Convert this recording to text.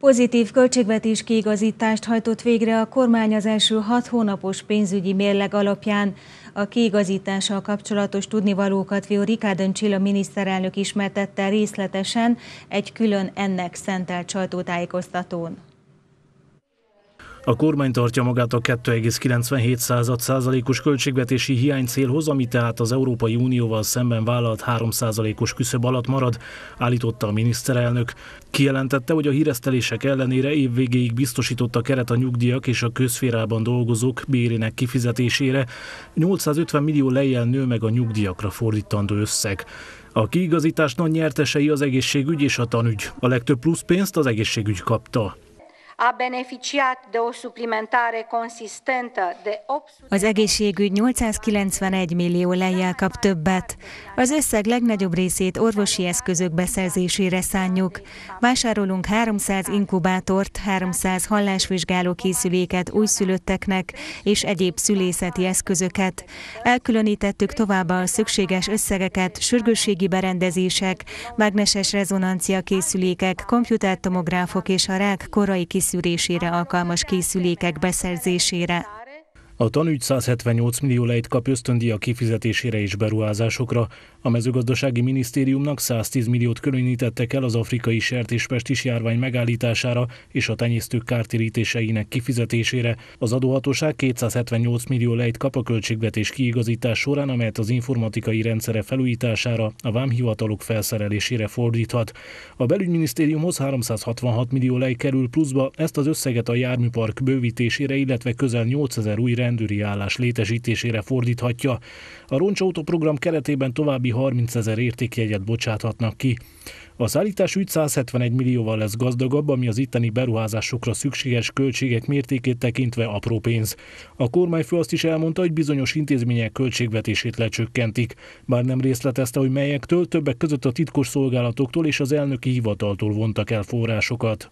Pozitív költségvetés kiigazítást hajtott végre a kormány az első hat hónapos pénzügyi mérleg alapján. A kiigazítással kapcsolatos tudnivalókat Ricardo Dancsila miniszterelnök ismertette részletesen egy külön ennek szentelt sajtótájékoztatón. A kormány tartja magát a 2,97 százalékos költségvetési hiány célhoz, ami tehát az Európai Unióval szemben vállalt 3 százalékos küszöb alatt marad, állította a miniszterelnök. Kijelentette, hogy a híresztelések ellenére évvégéig biztosította keret a nyugdíjak és a közférában dolgozók bérének kifizetésére. 850 millió lejjel nő meg a nyugdíjakra fordítandó összeg. A kiigazítás nagy nyertesei az egészségügy és a tanügy. A legtöbb plusz pénzt az egészségügy kapta a beneficiat de o suplimentare consistentă de 800... Az egészségügy 891 millió lejjel kap többet. Az összeg legnagyobb részét orvosi eszközök beszerzésére szánjuk. Vásárolunk 300 inkubátort, 300 hallásvizsgáló készüléket újszülötteknek és egyéb szülészeti eszközöket. Elkülönítettük továbbá a szükséges összegeket sürgősségi berendezések, mágneses rezonancia készülékek, komputertomográfok és a rák korai készülékek kiszűrésére alkalmas készülékek beszerzésére. A tanügy 178 millió lejt kap ösztöndíja kifizetésére és beruházásokra. A mezőgazdasági minisztériumnak 110 milliót különítettek el az afrikai sertéspestis járvány megállítására és a tenyésztők kártérítéseinek kifizetésére. Az adóhatóság 278 millió lejt kap a költségvetés kiigazítás során, amelyet az informatikai rendszere felújítására, a vámhivatalok felszerelésére fordíthat. A belügyminisztériumhoz 366 millió lej kerül pluszba, ezt az összeget a járműpark bővítésére, illetve közel 8000 új rendőri állás létesítésére fordíthatja. A Roncsautó program keretében további 30 ezer értékjegyet bocsáthatnak ki. A szállítás ügy 171 millióval lesz gazdagabb, ami az itteni beruházásokra szükséges költségek mértékét tekintve apró pénz. A kormányfő azt is elmondta, hogy bizonyos intézmények költségvetését lecsökkentik, bár nem részletezte, hogy melyektől, többek között a titkos szolgálatoktól és az elnöki hivataltól vontak el forrásokat.